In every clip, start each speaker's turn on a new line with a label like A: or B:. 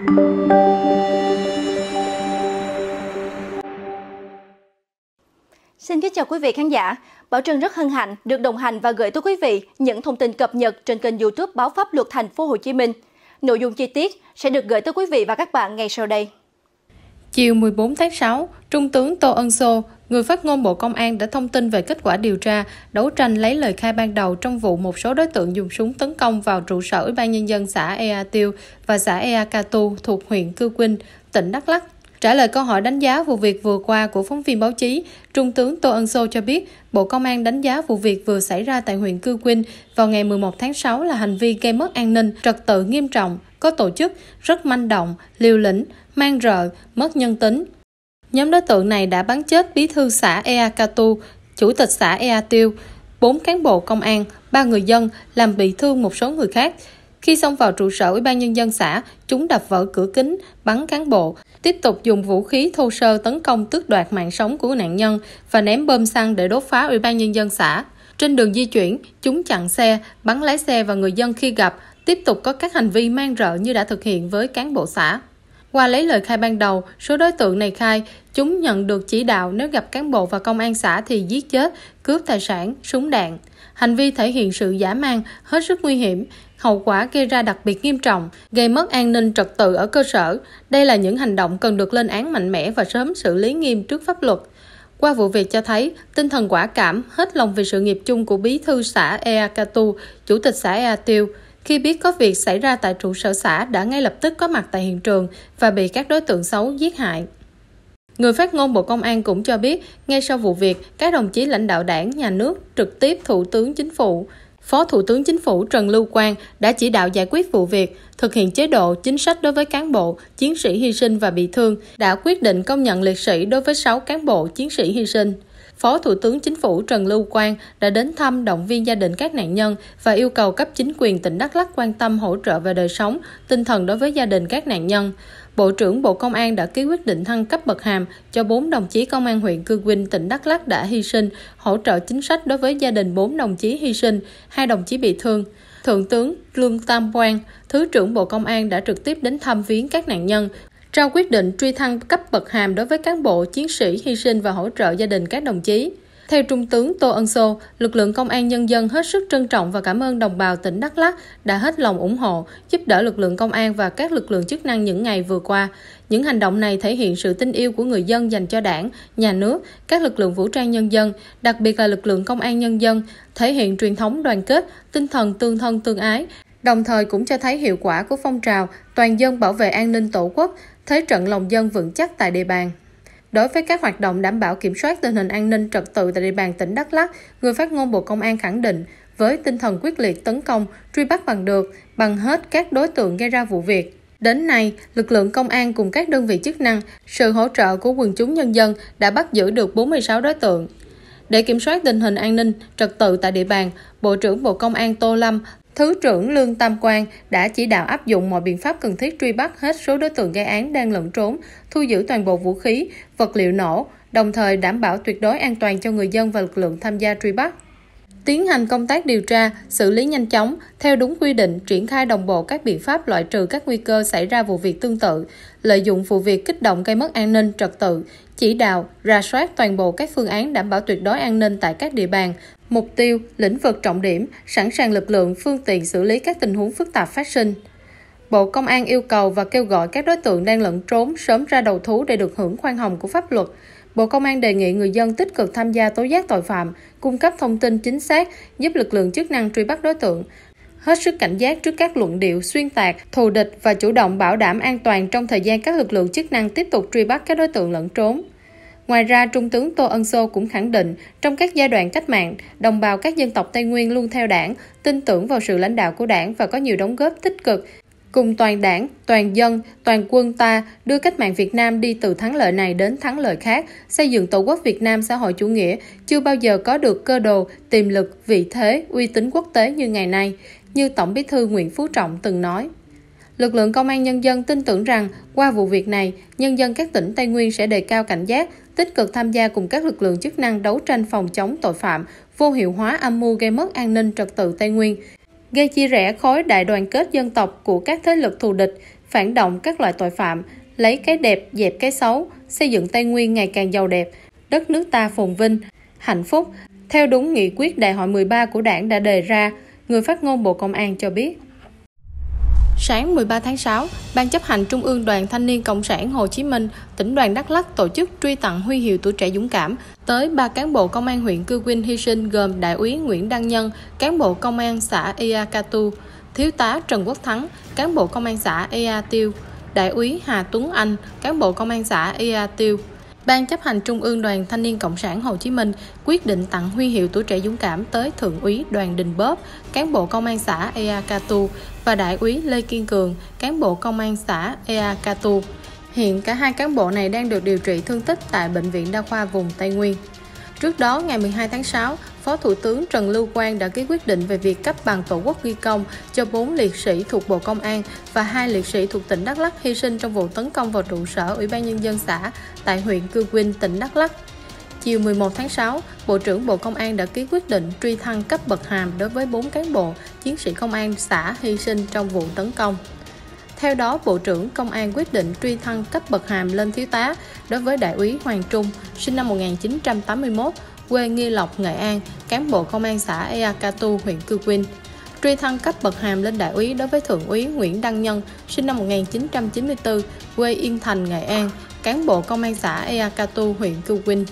A: Xin kính chào quý vị khán giả. Bảo Trân rất hân hạnh được đồng hành và gửi tới quý vị những thông tin cập nhật trên kênh YouTube Báo Pháp Luật Thành phố Hồ Chí Minh. Nội dung chi tiết sẽ được gửi tới quý vị và các bạn ngay sau đây.
B: Chiều 14 tháng 6, Trung tướng Tô Ân Sô, người phát ngôn Bộ Công an đã thông tin về kết quả điều tra, đấu tranh lấy lời khai ban đầu trong vụ một số đối tượng dùng súng tấn công vào trụ sở Ủy ban Nhân dân xã Ea Tiêu và xã Ea Catu thuộc huyện Cư Quynh, tỉnh Đắk Lắk Trả lời câu hỏi đánh giá vụ việc vừa qua của phóng viên báo chí, Trung tướng Tô Ân Sô cho biết Bộ Công an đánh giá vụ việc vừa xảy ra tại huyện Cư Quynh vào ngày 11 tháng 6 là hành vi gây mất an ninh, trật tự nghiêm trọng, có tổ chức, rất manh động, liều lĩnh, mang rợ, mất nhân tính. Nhóm đối tượng này đã bắn chết bí thư xã Ea Katu, chủ tịch xã Ea Tiêu, bốn cán bộ công an, ba người dân, làm bị thương một số người khác. Khi xông vào trụ sở Ủy ban Nhân dân xã, chúng đập vỡ cửa kính, bắn cán bộ, tiếp tục dùng vũ khí thô sơ tấn công tước đoạt mạng sống của nạn nhân và ném bơm xăng để đốt phá Ủy ban Nhân dân xã. Trên đường di chuyển, chúng chặn xe, bắn lái xe và người dân khi gặp, tiếp tục có các hành vi mang rợ như đã thực hiện với cán bộ xã. Qua lấy lời khai ban đầu, số đối tượng này khai chúng nhận được chỉ đạo nếu gặp cán bộ và công an xã thì giết chết, cướp tài sản, súng đạn. Hành vi thể hiện sự giả mang, hết sức nguy hiểm, hậu quả gây ra đặc biệt nghiêm trọng, gây mất an ninh trật tự ở cơ sở. Đây là những hành động cần được lên án mạnh mẽ và sớm xử lý nghiêm trước pháp luật. Qua vụ việc cho thấy, tinh thần quả cảm, hết lòng vì sự nghiệp chung của bí thư xã Eakatu, chủ tịch xã Ea Tiêu, khi biết có việc xảy ra tại trụ sở xã đã ngay lập tức có mặt tại hiện trường và bị các đối tượng xấu giết hại. Người phát ngôn Bộ Công an cũng cho biết, ngay sau vụ việc, các đồng chí lãnh đạo đảng, nhà nước, trực tiếp Thủ tướng Chính phủ, Phó Thủ tướng Chính phủ Trần Lưu Quang đã chỉ đạo giải quyết vụ việc, thực hiện chế độ, chính sách đối với cán bộ, chiến sĩ hy sinh và bị thương, đã quyết định công nhận liệt sĩ đối với 6 cán bộ, chiến sĩ hy sinh. Phó Thủ tướng Chính phủ Trần Lưu Quang đã đến thăm động viên gia đình các nạn nhân và yêu cầu cấp chính quyền tỉnh Đắk Lắk quan tâm hỗ trợ về đời sống, tinh thần đối với gia đình các nạn nhân. Bộ trưởng Bộ Công an đã ký quyết định thăng cấp bậc hàm cho 4 đồng chí công an huyện Cư Quynh, tỉnh Đắk Lắk đã hy sinh, hỗ trợ chính sách đối với gia đình 4 đồng chí hy sinh, hai đồng chí bị thương. Thượng tướng Lương Tam Quang, Thứ trưởng Bộ Công an đã trực tiếp đến thăm viếng các nạn nhân, trao quyết định truy thăng cấp bậc hàm đối với cán bộ, chiến sĩ hy sinh và hỗ trợ gia đình các đồng chí. Theo Trung tướng Tô Ân Sô, lực lượng công an nhân dân hết sức trân trọng và cảm ơn đồng bào tỉnh Đắk Lắk đã hết lòng ủng hộ, giúp đỡ lực lượng công an và các lực lượng chức năng những ngày vừa qua. Những hành động này thể hiện sự tin yêu của người dân dành cho đảng, nhà nước, các lực lượng vũ trang nhân dân, đặc biệt là lực lượng công an nhân dân, thể hiện truyền thống đoàn kết, tinh thần tương thân tương ái, đồng thời cũng cho thấy hiệu quả của phong trào toàn dân bảo vệ an ninh tổ quốc, thế trận lòng dân vững chắc tại địa bàn. Đối với các hoạt động đảm bảo kiểm soát tình hình an ninh trật tự tại địa bàn tỉnh Đắk Lắk, người phát ngôn Bộ Công an khẳng định với tinh thần quyết liệt tấn công, truy bắt bằng được, bằng hết các đối tượng gây ra vụ việc. Đến nay, lực lượng công an cùng các đơn vị chức năng, sự hỗ trợ của quần chúng nhân dân đã bắt giữ được 46 đối tượng. Để kiểm soát tình hình an ninh, trật tự tại địa bàn, Bộ trưởng Bộ Công an Tô Lâm Thứ trưởng Lương Tam Quang đã chỉ đạo áp dụng mọi biện pháp cần thiết truy bắt hết số đối tượng gây án đang lẫn trốn, thu giữ toàn bộ vũ khí, vật liệu nổ, đồng thời đảm bảo tuyệt đối an toàn cho người dân và lực lượng tham gia truy bắt. Tiến hành công tác điều tra, xử lý nhanh chóng, theo đúng quy định, triển khai đồng bộ các biện pháp loại trừ các nguy cơ xảy ra vụ việc tương tự, lợi dụng vụ việc kích động gây mất an ninh, trật tự, chỉ đạo, ra soát toàn bộ các phương án đảm bảo tuyệt đối an ninh tại các địa bàn, mục tiêu, lĩnh vực trọng điểm, sẵn sàng lực lượng, phương tiện xử lý các tình huống phức tạp phát sinh. Bộ Công an yêu cầu và kêu gọi các đối tượng đang lẫn trốn sớm ra đầu thú để được hưởng khoan hồng của pháp luật. Bộ Công an đề nghị người dân tích cực tham gia tố giác tội phạm, cung cấp thông tin chính xác, giúp lực lượng chức năng truy bắt đối tượng, hết sức cảnh giác trước các luận điệu xuyên tạc, thù địch và chủ động bảo đảm an toàn trong thời gian các lực lượng chức năng tiếp tục truy bắt các đối tượng lẫn trốn. Ngoài ra, Trung tướng Tô Ân Sô cũng khẳng định, trong các giai đoạn cách mạng, đồng bào các dân tộc Tây Nguyên luôn theo đảng, tin tưởng vào sự lãnh đạo của đảng và có nhiều đóng góp tích cực, cùng toàn đảng, toàn dân, toàn quân ta đưa cách mạng Việt Nam đi từ thắng lợi này đến thắng lợi khác, xây dựng Tổ quốc Việt Nam xã hội chủ nghĩa chưa bao giờ có được cơ đồ, tiềm lực, vị thế, uy tín quốc tế như ngày nay, như Tổng bí thư Nguyễn Phú Trọng từng nói. Lực lượng công an nhân dân tin tưởng rằng qua vụ việc này, nhân dân các tỉnh Tây Nguyên sẽ đề cao cảnh giác, tích cực tham gia cùng các lực lượng chức năng đấu tranh phòng chống tội phạm, vô hiệu hóa âm mưu gây mất an ninh trật tự Tây Nguyên, gây chia rẽ khối đại đoàn kết dân tộc của các thế lực thù địch, phản động các loại tội phạm, lấy cái đẹp dẹp cái xấu, xây dựng Tây Nguyên ngày càng giàu đẹp, đất nước ta phồn vinh, hạnh phúc, theo đúng nghị quyết đại hội 13 của đảng đã đề ra, người phát ngôn Bộ Công an cho biết. Sáng 13 tháng 6, Ban chấp hành Trung ương Đoàn Thanh niên Cộng sản Hồ Chí Minh, tỉnh đoàn Đắk Lắk tổ chức truy tặng huy hiệu tuổi trẻ dũng cảm tới ba cán bộ công an huyện Cư Quynh hy sinh gồm Đại úy Nguyễn Đăng Nhân, cán bộ công an xã Ea Katu, Thiếu tá Trần Quốc Thắng, cán bộ công an xã Ea Tiêu, Đại úy Hà Tuấn Anh, cán bộ công an xã Ea Tiêu, Ban chấp hành Trung ương Đoàn Thanh niên Cộng sản Hồ Chí Minh quyết định tặng huy hiệu tuổi trẻ dũng cảm tới Thượng úy Đoàn Đình Bóp, cán bộ công an xã Ea Katu và Đại úy Lê Kiên Cường, cán bộ công an xã Ea Katu. Hiện cả hai cán bộ này đang được điều trị thương tích tại Bệnh viện Đa khoa vùng Tây Nguyên. Trước đó, ngày 12 tháng 6, Phó Thủ tướng Trần Lưu Quang đã ký quyết định về việc cấp bằng tổ quốc ghi công cho 4 liệt sĩ thuộc Bộ Công an và hai liệt sĩ thuộc tỉnh Đắk Lắk hy sinh trong vụ tấn công vào trụ sở Ủy ban Nhân dân xã tại huyện Cư Quynh, tỉnh Đắk Lắk. Chiều 11 tháng 6, Bộ trưởng Bộ Công an đã ký quyết định truy thăng cấp bậc hàm đối với 4 cán bộ, chiến sĩ công an xã hy sinh trong vụ tấn công. Theo đó, Bộ trưởng Công an quyết định truy thăng cấp bậc hàm lên thiếu tá đối với Đại úy Hoàng Trung, sinh năm 1981, quê Nghi Lộc, Nghệ An, cán bộ công an xã Eakatu, huyện Cư Quynh. Truy thăng cấp bậc hàm lên đại úy đối với Thượng úy Nguyễn Đăng Nhân, sinh năm 1994, quê Yên Thành, Nghệ An, cán bộ công an xã Eakatu, huyện Cư Quynh.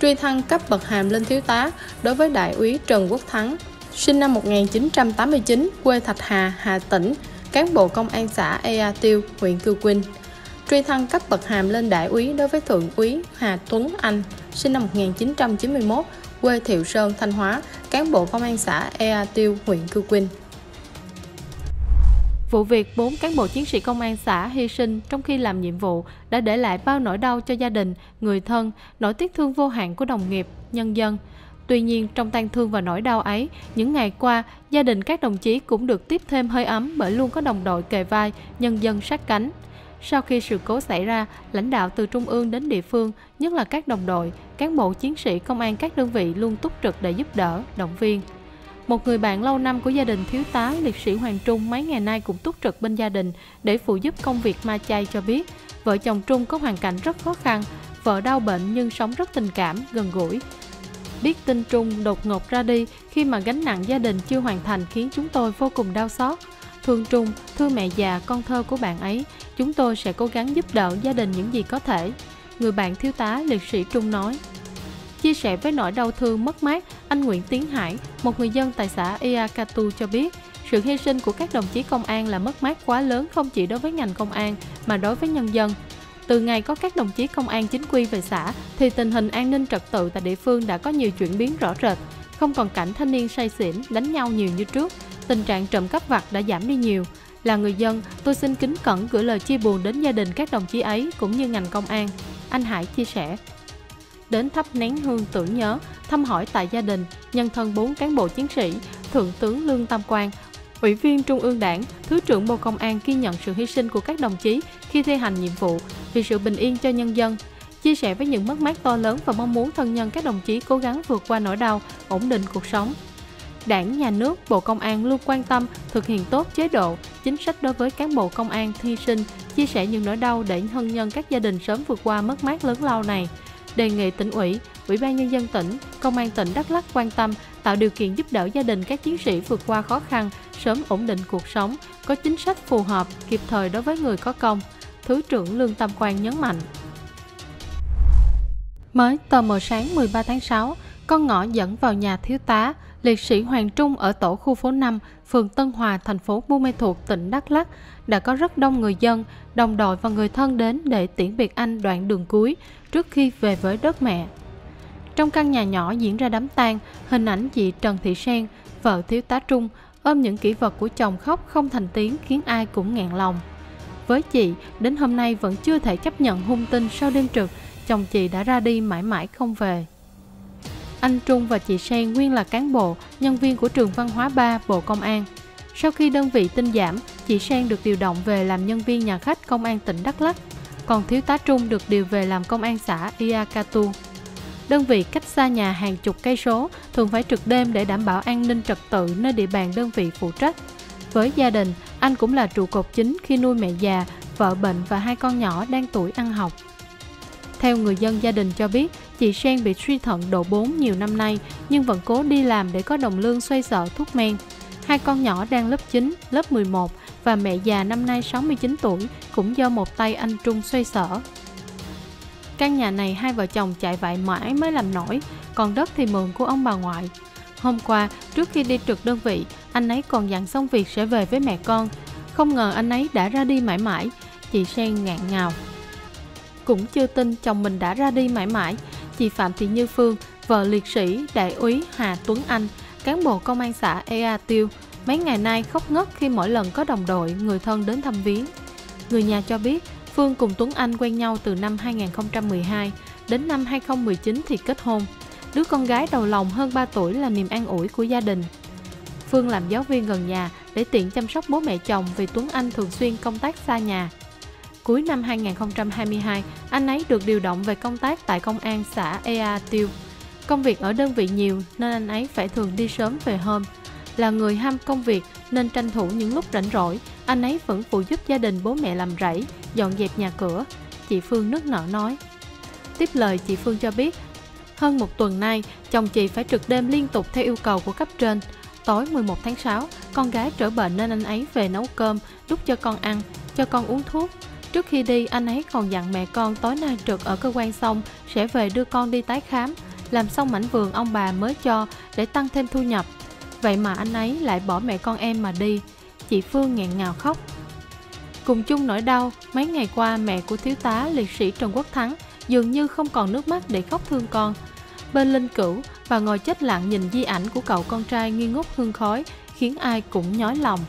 B: Truy thăng cấp bậc hàm lên thiếu tá đối với đại úy Trần Quốc Thắng, sinh năm 1989, quê Thạch Hà, Hà Tĩnh, cán bộ công an xã Ea Tiêu, huyện Cư Quynh. Truy thăng cấp bậc hàm lên đại úy đối với Thượng úy Hà Tuấn Anh, sinh năm 1991, quê Thiệu Sơn, Thanh Hóa, cán bộ công an xã Ea Tiêu, huyện Cư Quynh. Vụ việc 4 cán bộ chiến sĩ công an xã hy sinh trong khi làm nhiệm vụ đã để lại bao nỗi đau cho gia đình, người thân, nỗi tiếc thương vô hạn của đồng nghiệp, nhân dân. Tuy nhiên, trong tang thương và nỗi đau ấy, những ngày qua, gia đình các đồng chí cũng được tiếp thêm hơi ấm bởi luôn có đồng đội kề vai, nhân dân sát cánh. Sau khi sự cố xảy ra, lãnh đạo từ trung ương đến địa phương, nhất là các đồng đội, cán bộ chiến sĩ công an các đơn vị luôn túc trực để giúp đỡ, động viên. Một người bạn lâu năm của gia đình thiếu tá liệt sĩ Hoàng Trung mấy ngày nay cũng túc trực bên gia đình để phụ giúp công việc ma chay cho biết vợ chồng Trung có hoàn cảnh rất khó khăn, vợ đau bệnh nhưng sống rất tình cảm, gần gũi. Biết tin Trung đột ngột ra đi khi mà gánh nặng gia đình chưa hoàn thành khiến chúng tôi vô cùng đau xót. Thương Trung, thương mẹ già, con thơ của bạn ấy, chúng tôi sẽ cố gắng giúp đỡ gia đình những gì có thể. Người bạn thiếu tá liệt sĩ Trung nói. Chia sẻ với nỗi đau thương mất mát, anh Nguyễn Tiến Hải, một người dân tại xã Iakatu cho biết, sự hy sinh của các đồng chí công an là mất mát quá lớn không chỉ đối với ngành công an mà đối với nhân dân. Từ ngày có các đồng chí công an chính quy về xã thì tình hình an ninh trật tự tại địa phương đã có nhiều chuyển biến rõ rệt, không còn cảnh thanh niên say xỉn đánh nhau nhiều như trước, tình trạng trộm cắp vặt đã giảm đi nhiều. Là người dân, tôi xin kính cẩn gửi lời chia buồn đến gia đình các đồng chí ấy cũng như ngành công an. Anh Hải chia sẻ. Đến thắp nén hương tưởng nhớ, thăm hỏi tại gia đình, nhân thân bốn cán bộ chiến sĩ, Thượng tướng Lương Tam Quang, Ủy viên Trung ương Đảng, Thứ trưởng Bộ Công an ghi nhận sự hy sinh của các đồng chí khi thi hành nhiệm vụ vì sự bình yên cho nhân dân, chia sẻ với những mất mát to lớn và mong muốn thân nhân các đồng chí cố gắng vượt qua nỗi đau, ổn định cuộc sống. Đảng, Nhà nước, Bộ Công an luôn quan tâm thực hiện tốt chế độ, chính sách đối với cán bộ công an thi sinh, chia sẻ những nỗi đau để thân nhân các gia đình sớm vượt qua mất mát lớn lao này. Đề nghị tỉnh ủy, Ủy ban Nhân dân tỉnh, Công an tỉnh Đắk Lắk quan tâm, tạo điều kiện giúp đỡ gia đình các chiến sĩ vượt qua khó khăn, sớm ổn định cuộc sống, có chính sách phù hợp, kịp thời đối với người có công. Thứ trưởng Lương Tam Quang nhấn mạnh. Mới tờ mờ sáng 13 tháng 6, con ngõ dẫn vào nhà thiếu tá, liệt sĩ Hoàng Trung ở tổ khu phố 5, phường Tân Hòa, thành phố Buôn Mê Thuột, tỉnh Đắk Lắk đã có rất đông người dân, đồng đội và người thân đến để tiễn biệt anh đoạn đường cuối trước khi về với đất mẹ. Trong căn nhà nhỏ diễn ra đám tang, hình ảnh chị Trần Thị Sen, vợ thiếu tá Trung, ôm những kỷ vật của chồng khóc không thành tiếng khiến ai cũng ngẹn lòng. Với chị, đến hôm nay vẫn chưa thể chấp nhận hung tin sau đêm trực, chồng chị đã ra đi mãi mãi không về. Anh Trung và chị Sen nguyên là cán bộ, nhân viên của trường văn hóa 3 Bộ Công an. Sau khi đơn vị tinh giảm, chị Sen được điều động về làm nhân viên nhà khách công an tỉnh Đắk Lắk, còn thiếu tá Trung được điều về làm công an xã Iakatu. Đơn vị cách xa nhà hàng chục cây số, thường phải trực đêm để đảm bảo an ninh trật tự nơi địa bàn đơn vị phụ trách. Với gia đình, Anh cũng là trụ cột chính khi nuôi mẹ già, vợ bệnh và hai con nhỏ đang tuổi ăn học. Theo người dân gia đình cho biết, chị Sen bị suy thận độ 4 nhiều năm nay nhưng vẫn cố đi làm để có đồng lương xoay sở thuốc men. Hai con nhỏ đang lớp 9, lớp 11 và mẹ già năm nay 69 tuổi cũng do một tay anh Trung xoay sở. Căn nhà này hai vợ chồng chạy vạy mãi mới làm nổi, còn đất thì mượn của ông bà ngoại. Hôm qua, trước khi đi trực đơn vị, anh ấy còn dặn xong việc sẽ về với mẹ con. Không ngờ anh ấy đã ra đi mãi mãi, chị Sen ngạn ngào. Cũng chưa tin chồng mình đã ra đi mãi mãi, chị Phạm Thị Như Phương, vợ liệt sĩ đại úy Hà Tuấn Anh, cán bộ công an xã Ea Tiêu, mấy ngày nay khóc ngất khi mỗi lần có đồng đội, người thân đến thăm viếng. Người nhà cho biết, Phương cùng Tuấn Anh quen nhau từ năm 2012, đến năm 2019 thì kết hôn. Đứa con gái đầu lòng hơn 3 tuổi là niềm an ủi của gia đình. Phương làm giáo viên gần nhà để tiện chăm sóc bố mẹ chồng vì Tuấn Anh thường xuyên công tác xa nhà. Cuối năm 2022, anh ấy được điều động về công tác tại công an xã Ea Tiêu. Công việc ở đơn vị nhiều nên anh ấy phải thường đi sớm về hôm. Là người ham công việc nên tranh thủ những lúc rảnh rỗi, anh ấy vẫn phụ giúp gia đình bố mẹ làm rẫy, dọn dẹp nhà cửa. Chị Phương nức nở nói. Tiếp lời chị Phương cho biết, hơn một tuần nay, chồng chị phải trực đêm liên tục theo yêu cầu của cấp trên. Tối 11 tháng 6, con gái trở bệnh nên anh ấy về nấu cơm, đút cho con ăn, cho con uống thuốc. Trước khi đi, anh ấy còn dặn mẹ con tối nay trực ở cơ quan xong sẽ về đưa con đi tái khám, làm xong mảnh vườn ông bà mới cho để tăng thêm thu nhập. Vậy mà anh ấy lại bỏ mẹ con em mà đi. Chị Phương nghẹn ngào khóc. Cùng chung nỗi đau, mấy ngày qua mẹ của thiếu tá liệt sĩ Trần Quốc Thắng dường như không còn nước mắt để khóc thương con. Bên linh cửu, và ngồi chết lặng nhìn di ảnh của cậu con trai nghi ngút hương khói, khiến ai cũng nhói lòng.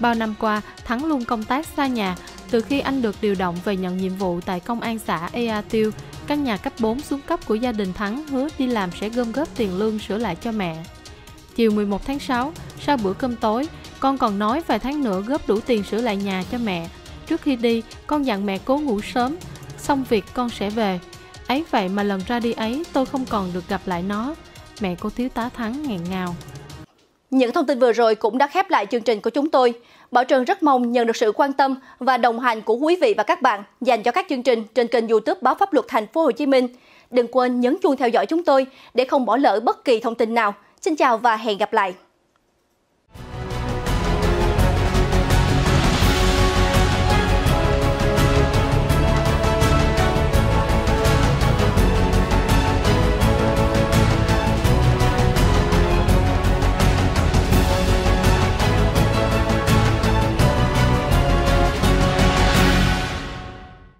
B: Bao năm qua, Thắng luôn công tác xa nhà, từ khi anh được điều động về nhận nhiệm vụ tại công an xã Ea Tiêu, căn nhà cấp 4 xuống cấp của gia đình Thắng hứa đi làm sẽ gom góp tiền lương sửa lại cho mẹ. Chiều 11 tháng 6, sau bữa cơm tối, con còn nói vài tháng nữa góp đủ tiền sửa lại nhà cho mẹ. Trước khi đi, con dặn mẹ cố ngủ sớm, xong việc con sẽ về. Ấy vậy mà lần ra đi ấy tôi không còn được gặp lại nó. Mẹ cô thiếu tá Thắng ngẹn ngào.
A: Những thông tin vừa rồi cũng đã khép lại chương trình của chúng tôi. Bảo Trân rất mong nhận được sự quan tâm và đồng hành của quý vị và các bạn dành cho các chương trình trên kênh YouTube Báo Pháp Luật Thành phố Hồ Chí Minh. Đừng quên nhấn chuông theo dõi chúng tôi để không bỏ lỡ bất kỳ thông tin nào. Xin chào và hẹn gặp lại.